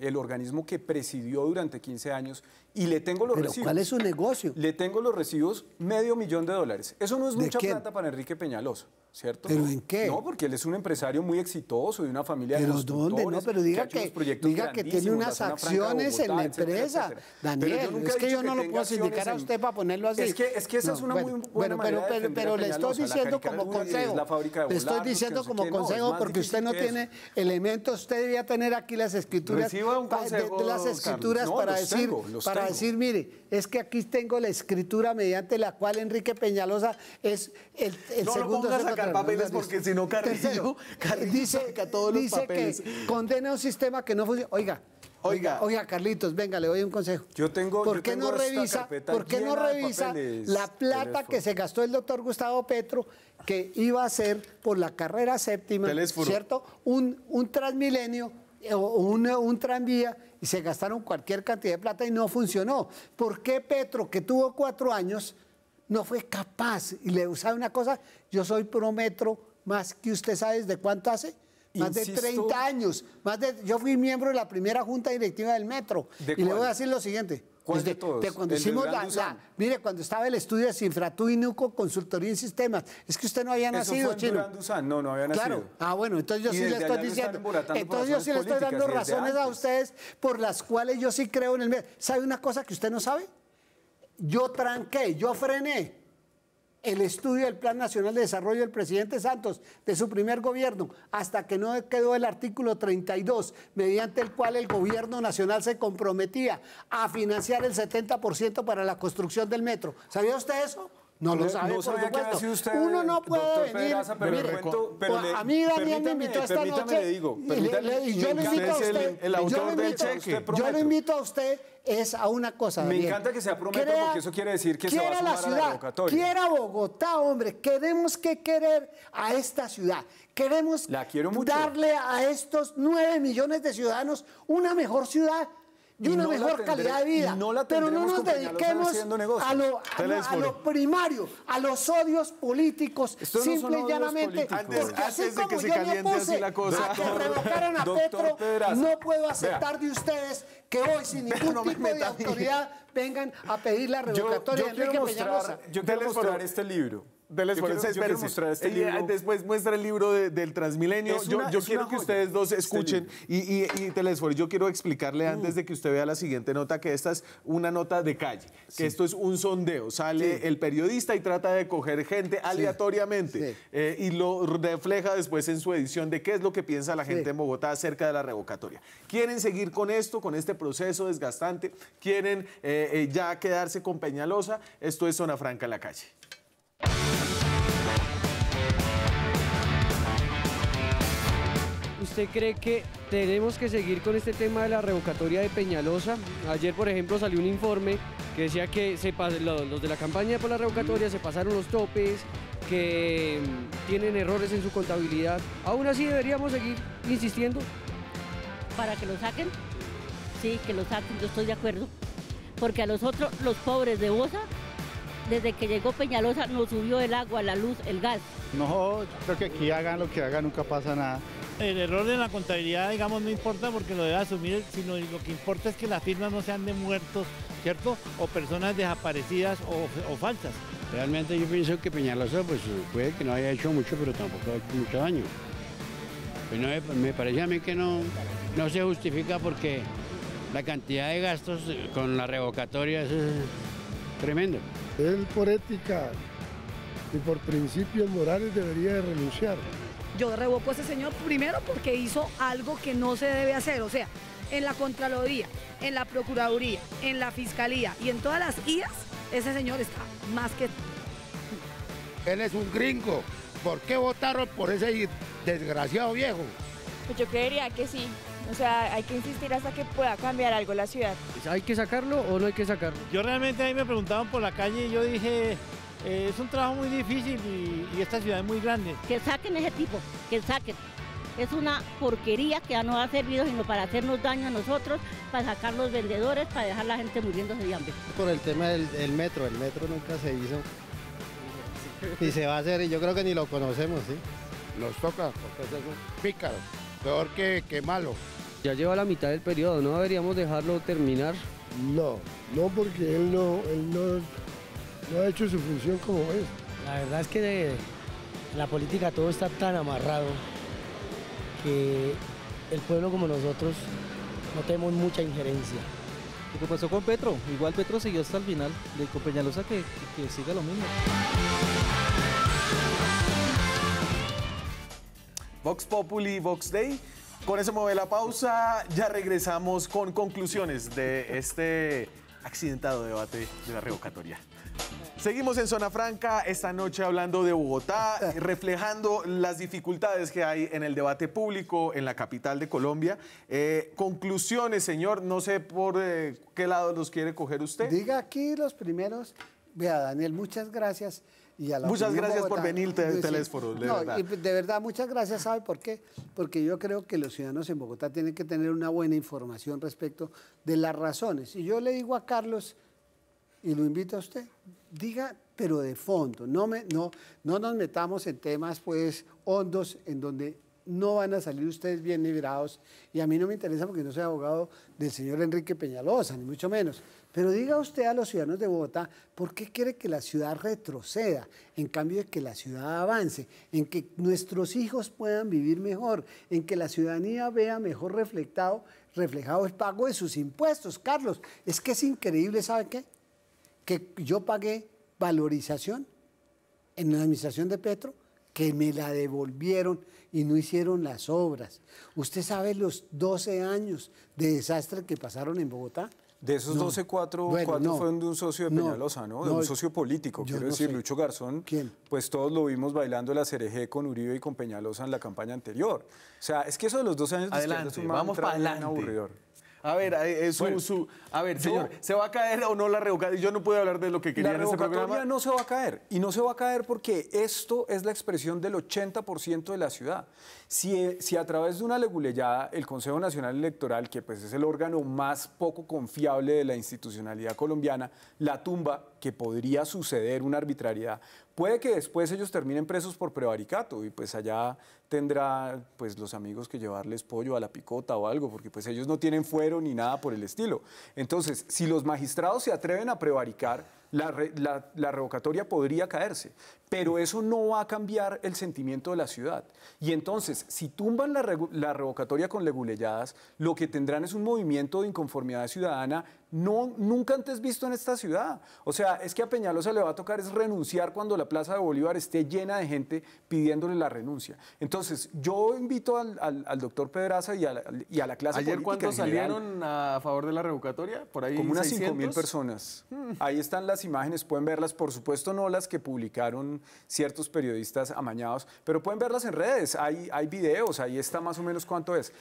el organismo que presidió durante 15 años, y le tengo los ¿Pero recibos. ¿Cuál es su negocio? Le tengo los recibos medio millón de dólares. Eso no es mucha plata para Enrique Peñalosa. ¿cierto? ¿Pero en qué? No, porque él es un empresario muy exitoso de una familia ¿Pero de dónde? No, pero diga que, diga que tiene acciones en la empresa. Daniel, es que yo no lo puedo sindicar a usted para ponerlo así. Es que, es que esa es una muy buena bueno, pero, pero, le estoy diciendo como consejo. Le estoy diciendo como consejo porque usted no tiene elementos. Usted debía tener aquí las escrituras, las escrituras para decir, para decir, mire, es que aquí tengo la escritura mediante la cual Enrique Peñalosa es el, segundo papeles porque si no Carrillo, Carrillo dice, saca todos los dice que condena un sistema que no funciona. Oiga, Oiga, oiga, Carlitos, venga, le doy un consejo. Yo tengo. ¿Por qué no revisa, ¿por qué no revisa la plata que se gastó el doctor Gustavo Petro, que iba a ser por la carrera séptima, ¿cierto? Un, un transmilenio o un, un tranvía y se gastaron cualquier cantidad de plata y no funcionó. ¿Por qué Petro, que tuvo cuatro años, no fue capaz. Y le usaba una cosa, yo soy prometro más que usted sabe desde cuánto hace. Más de 30 años. Más de, yo fui miembro de la primera junta directiva del metro. y le voy a decir lo siguiente. ¿Cuál de todos? cuando hicimos la, Mire, cuando estaba el estudio de Sinfratú y Nuco Consultoría en Sistemas, es que usted no había nacido, chino. No, no había nacido. Claro. Ah, bueno, entonces yo sí le estoy diciendo. Entonces yo sí le estoy dando razones a ustedes por las cuales yo sí creo en el medio. ¿Sabe una cosa que usted no sabe? yo tranqué, yo frené el estudio del Plan Nacional de Desarrollo del presidente Santos de su primer gobierno, hasta que no quedó el artículo 32, mediante el cual el gobierno nacional se comprometía a financiar el 70% para la construcción del metro. ¿Sabía usted eso? No lo sabe, por supuesto. Uno no puede venir. pero a mí Daniel me invitó esta noche. Le digo, y, yo lo invito a usted. El, autor del cheque. Yo lo invito a usted es a una cosa. Me encanta que sea prometo porque eso quiere decir que se va a sumar la ciudad, a la revocatoria. Quiera Bogotá, hombre. Queremos que querer a esta ciudad. Queremos darle a estos nueve millones de ciudadanos una mejor ciudad y una mejor calidad de vida. pero no nos dediquemos a lo, a, lo, primario, a los odios políticos, simple y llanamente. Antes, así de que se caliente así la cosa. A que revocaran a Petro, no puedo aceptar de ustedes que hoy sin ningún tipo de autoridad vengan a pedir la revocatoria yo, yo de Enrique Peñalosa. Yo quiero mostrar este libro. Este después muestra el libro del Transmilenio. yo, quiero que ustedes dos este escuchen. y, y, yo quiero explicarle mm. antes de que usted vea la siguiente nota que esta es una nota de calle. Que esto es un sondeo. Sale el periodista y trata de coger gente aleatoriamente. Eh, y lo refleja después en su edición de qué es lo que piensa la gente en Bogotá acerca de la revocatoria. ¿Quieren seguir con esto, con este proceso desgastante? ¿Quieren eh, eh, ya quedarse con Peñalosa? Esto es Zona Franca en la calle. ¿Usted cree que tenemos que seguir con este tema de la revocatoria de Peñalosa? Ayer, por ejemplo, salió un informe que decía que se los de la campaña por la revocatoria se pasaron los topes, que mm, tienen errores en su contabilidad. Aún así deberíamos seguir insistiendo. Para que lo saquen, sí, que lo saquen, yo estoy de acuerdo. Porque a nosotros, los pobres de Bosa, desde que llegó Peñalosa nos subió el agua, la luz, el gas. No, creo que aquí hagan lo que hagan, nunca pasa nada. El error de la contabilidad, digamos, no importa porque lo debe asumir, sino lo que importa es que las firmas no sean de muertos, ¿cierto? O personas desaparecidas o, falsas. Realmente yo pienso que Peñalosa, pues puede que no haya hecho mucho, pero tampoco ha hecho mucho daño. Pues me parece a mí que no, no se justifica porque la cantidad de gastos con la revocatoria es tremendo. Él por ética y por principios morales debería de renunciar. Yo revoco a ese señor primero porque hizo algo que no se debe hacer, o sea, en la Contraloría, en la Procuraduría, en la Fiscalía y en todas las IAS, ese señor está más que... Él es un gringo. ¿Por qué votaron por ese desgraciado viejo? Pues yo creería que sí, O sea, hay que insistir hasta que pueda cambiar algo la ciudad. ¿Hay que sacarlo o no hay que sacarlo? Yo realmente ahí me preguntaban por la calle y yo dije, eh, es un trabajo muy difícil y, y esta ciudad es muy grande. Que saquen ese tipo, que saquen. Es una porquería que ya no ha servido sino para hacernos daño a nosotros, para sacar los vendedores, para dejar a la gente muriéndose de hambre. Por el tema del, del metro, el metro nunca se hizo. Y se va a hacer y yo creo que ni lo conocemos, ¿sí? Nos toca, porque es un pícaro, peor que, que malo. Ya lleva la mitad del periodo, ¿no deberíamos dejarlo terminar? No, no porque él no, él no, no ha hecho su función como es. La verdad es que de- en la política todo está tan amarrado que el pueblo como nosotros no tenemos mucha injerencia. Lo que pasó con Petro, igual Petro siguió hasta el final, de con Peñalosa que, que, que siga lo mismo. Vox Populi, Vox Day. Con eso mueve la pausa. Ya regresamos con conclusiones de este accidentado debate de la revocatoria. Seguimos en Zona Franca esta noche hablando de Bogotá, reflejando las dificultades que hay en el debate público en la capital de Colombia. Eh, conclusiones, señor, no sé por eh, qué lado los quiere coger usted. Diga aquí los primeros. Vea, Daniel, muchas gracias. Y a la Muchas gracias por venir, te-. Telésforo, de No, verdad. y de verdad, muchas gracias. ¿Sabe por qué? Porque yo creo que los ciudadanos en Bogotá tienen que tener una buena información respecto de las razones. Y yo le digo a Carlos, y lo invito a usted, diga, pero de fondo, no, me, no, no nos metamos en temas pues hondos en donde no van a salir ustedes bien librados. Y a mí no me interesa porque no soy abogado del señor Enrique Peñalosa, ni mucho menos. Pero diga usted a los ciudadanos de Bogotá, ¿por qué quiere que la ciudad retroceda? En cambio de que la ciudad avance, en que nuestros hijos puedan vivir mejor, en que la ciudadanía vea mejor reflectado, reflejado el pago de sus impuestos. Carlos, es que es increíble, ¿sabe qué? Que yo pagué valorización en la administración de Petro, que me la devolvieron y no hicieron las obras. ¿Usted sabe los 12 años de desastre que pasaron en Bogotá? De esos No. 12, cuatro, Bueno, cuatro no. fueron de un socio de No, Peñalosa, ¿no? De no, un socio político, yo quiero no decir, sé. Lucho Garzón. ¿Quién? Pues todos lo vimos bailando la cereje con Uribe y con Peñalosa en la campaña anterior. O sea, es que eso de los 12 años de izquierda Adelante, es un vamos para adelante. aburridor. A ver, eh, su, Bueno, su- a ver, yo- señor, ¿se va a caer o no la revocatoria? Yo no puedo hablar de lo que quería La en revocatoria programa. no se va a caer. Y no se va a caer porque esto es la expresión del 80% de la ciudad. Si, eh, si a través de una leguleyada el Consejo Nacional Electoral, que pues es el órgano más poco confiable de la institucionalidad colombiana, la tumba, que podría suceder una arbitrariedad, puede que después ellos terminen presos por prevaricato y pues allá tendrá pues los amigos que llevarles pollo a la picota o algo, porque pues ellos no tienen fuero ni nada por el estilo. Entonces, si los magistrados se atreven a prevaricar, la, re- la- la revocatoria podría caerse, pero eso no va a cambiar el sentimiento de la ciudad. Y entonces, si tumban la, revocatoria con leguleyadas, lo que tendrán es un movimiento de inconformidad ciudadana no, nunca antes visto en esta ciudad. O sea, es que a Peñalosa le va a tocar es renunciar cuando la Plaza de Bolívar esté llena de gente pidiéndole la renuncia. Entonces, yo invito al, al- al doctor Pedraza y a la, y a la clase ¿Ayer política cuántos salieron a favor de la revocatoria? Por ahí como unas 5 mil 600. personas. Ahí están las imágenes, pueden verlas, por supuesto no las que publicaron ciertos periodistas amañados, pero pueden verlas en redes, hay, hay videos, ahí está más o menos cuánto es.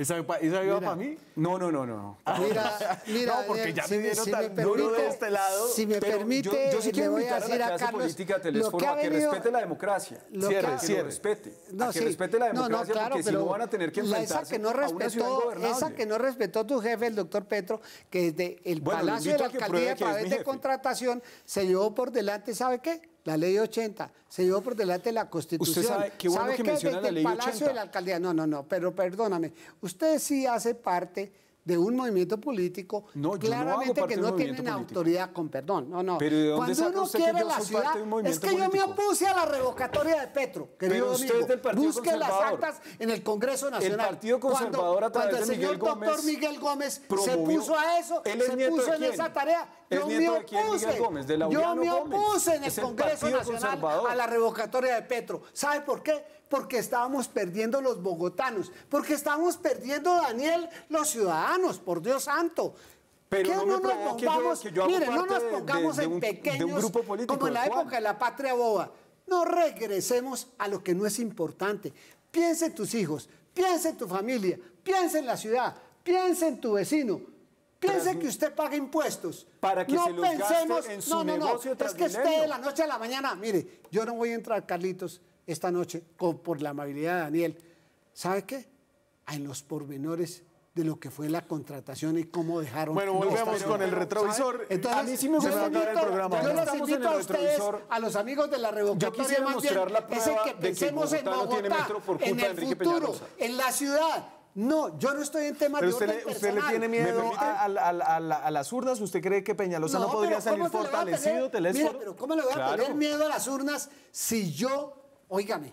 ¿Esa, esa iba para mí? No, no, no, no. Mira, mira, No, porque ya si me dieron si tan me duro de permite- este lado. Si me permite, yo, yo sí quiero invitar a la a clase Carlos política que a respete la democracia. Cierre, que que respete. No, a que sí. respete la No, no, democracia claro, porque si no van a tener que enfrentarse esa que no respetó, esa que no respetó tu jefe, el doctor Petro, que desde el Bueno, Palacio de la Alcaldía de Pavés de. Contratación se llevó por delante, ¿sabe qué? La ley 80, se llevó por delante la Constitución. sabe- qué bueno ¿Sabe que qué? menciona Desde la el ley Palacio 80. de la Alcaldía, no, no, no, pero perdóname, usted sí hace parte de un movimiento político No, no claramente que no tienen político. autoridad con perdón, no, no. Pero ¿de dónde Cuando uno quiere la ciudad, es que yo me opuse a la revocatoria de Petro, querido amigo. Busque las actas en el Congreso Nacional. Partido Conservador cuando, a través cuando el señor doctor Miguel Gómez se puso a eso, Él es se puso de en quién? esa tarea. ¿Es Yo me opuse. Gómez? De yo me opuse en el el Congreso Nacional a la revocatoria de Petro. ¿Sabe por qué? Porque estábamos perdiendo los bogotanos, porque estábamos perdiendo, Daniel, los ciudadanos, por Dios santo. Pero ¿Qué no nos yo, pongamos, que yo hago mire, no nos de- de- pongamos de en un- un pequeños, grupo político, como en la época de la patria boba. No regresemos a lo que no es importante. Piensa en tus hijos, piensa en tu familia, piense en la ciudad, piense en tu vecino, piense que usted paga impuestos. Para que no se los gaste pensemos, en su no, no, no, es que esté de la noche a la mañana. Mire, yo no voy a entrar, Carlitos, esta noche, con- por la amabilidad de Daniel. ¿Sabe qué? En los pormenores de lo que fue la contratación y cómo dejaron. Bueno, los volvemos con el retrovisor. Entonces, A mí sí me yo gusta les acabar el programa. Yo estamos invito a ustedes, a los amigos de la revocatoria, quisiera más bien, la es el prueba que de que pensemos en Bogotá no tiene Bogotá, metro por en culpa el futuro, en la ciudad. No, yo no estoy en Pero de usted orden le, usted le tiene ¿Me miedo a, a- a- a- a las urnas. ¿Usted cree que Peñalosa no, No, podría salir ¿cómo se le va a fortalecido, Telésforo? Mira, pero ¿cómo le voy a Claro. tener miedo a las urnas si yo, óigame,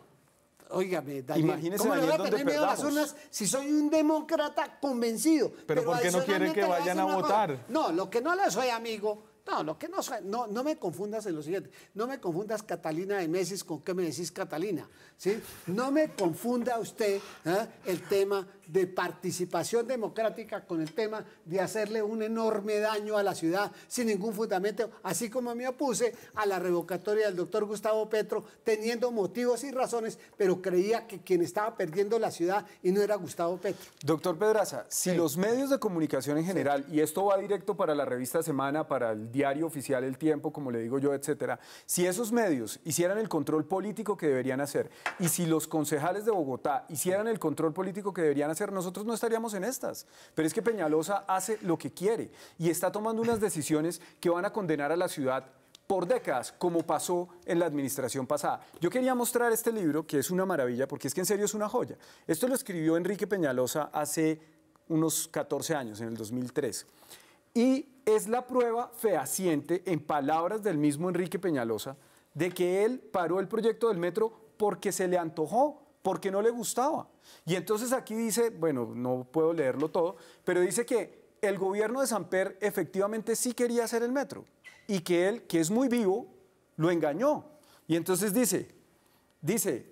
óigame, Daniel, Imagínese, ¿cómo le voy a Daniel, tener miedo a las urnas si soy un demócrata convencido? Pero ¿por qué no quiere que vayan a votar? cosa. No, lo que no le soy amigo, no, lo que no no, no me confundas en lo siguiente, no me confundas Catalina de Messi con qué me decís Catalina, ¿sí? No me confunda usted ¿eh? el tema de participación democrática con el tema de hacerle un enorme daño a la ciudad sin ningún fundamento, así como me opuse a la revocatoria del doctor Gustavo Petro, teniendo motivos y razones, pero creía que quien estaba perdiendo la ciudad y no era Gustavo Petro. Doctor Pedraza, si los medios de comunicación en general, y esto va directo para la revista Semana, para el diario oficial El Tiempo, como le digo yo, etcétera, si esos medios hicieran el control político que deberían hacer, y si los concejales de Bogotá hicieran el control político que deberían hacer, nosotros no estaríamos en estas. Pero es que Peñalosa hace lo que quiere y está tomando unas decisiones que van a condenar a la ciudad por décadas, como pasó en la administración pasada. Yo quería mostrar este libro, que es una maravilla, porque es que en serio es una joya. Esto lo escribió Enrique Peñalosa hace unos 14 años, en el 2003. Y es la prueba fehaciente, en palabras del mismo Enrique Peñalosa, de que él paró el proyecto del metro porque se le antojó, porque no le gustaba. Y entonces aquí dice, bueno, no puedo leerlo todo, pero dice que el gobierno de Samper efectivamente sí quería hacer el metro y que él, que es muy vivo, lo engañó. Y entonces dice, dice,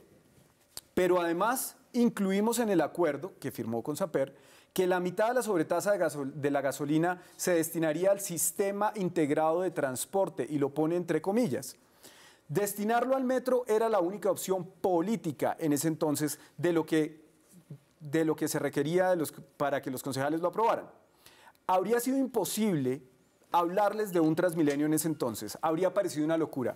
pero además incluimos en el acuerdo que firmó con Saper que la mitad de la sobretasa de, gasol- de la gasolina se destinaría al sistema integrado de transporte y lo pone entre comillas. Destinarlo al metro era la única opción política en ese entonces de lo que, de lo que se requería para que los concejales lo aprobaran. Habría sido imposible hablarles de un Transmilenio en ese entonces, habría parecido una locura.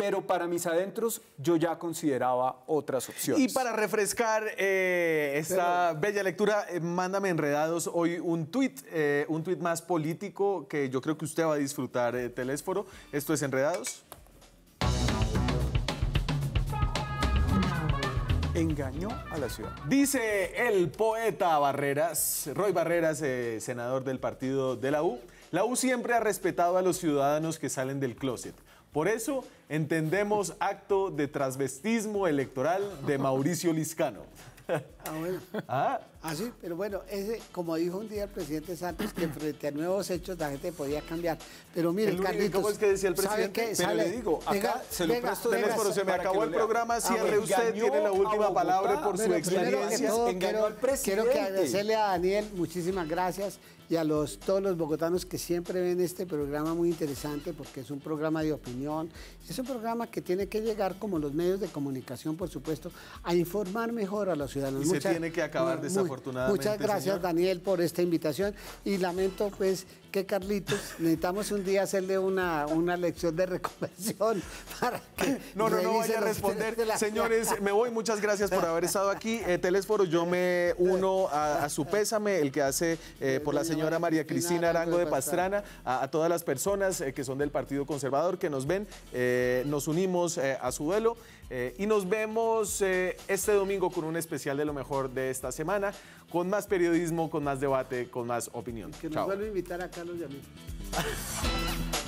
Pero para mis adentros yo ya consideraba otras opciones. Y para refrescar eh, esta bella lectura, eh, mándame enredados hoy un tuit, eh, un tuit más político que yo creo que usted va a disfrutar, eh, Telésforo. Esto es Enredados. Engañó a la ciudad. Dice el poeta Barreras, Roy Barreras, eh, senador del partido de la U. La U siempre ha respetado a los ciudadanos que salen del closet. Por eso entendemos acto de transvestismo electoral de Mauricio Liscano. Ah, bueno. Ah, Ah, sí, pero bueno, ese, como dijo un día el presidente Santos, que frente a nuevos hechos la gente podía cambiar. Pero mire, El único- Carlitos, ¿cómo es que decía el ¿sabe presidente? qué? Pero Sale- le digo, acá venga, se lo venga, presto venga, Telésforo, se me acabó el programa, Ah, cierre usted, tiene la última palabra por su Bueno, experiencia. todo, engañó quiero, al presidente. quiero que agradecerle a Daniel, muchísimas gracias, y a los, todos los bogotanos que siempre ven este programa muy interesante, porque es un programa de opinión, es un programa que tiene que llegar, como los medios de comunicación, por supuesto, a informar mejor a los ciudadanos. Y se tiene que acabar, muy- Muchas gracias, señor. Daniel, por esta invitación, y lamento, pues, que Carlitos, necesitamos un día hacerle una, una lección de reconversión para que No, no, no vaya a responder. la- Señores, me voy. Muchas gracias por haber estado aquí. Eh, Telésforo, yo me uno a, a su pésame, el que hace eh, por la señora María Cristina Arango de Pastrana, a, a todas las personas eh, que son del Partido Conservador, que nos ven. Eh, nos unimos a su duelo eh, y nos vemos eh, este domingo con un especial de lo mejor de esta semana, con más periodismo, con más debate, con más opinión. Que nos Chao. vuelva a invitar a Carlos y a mí.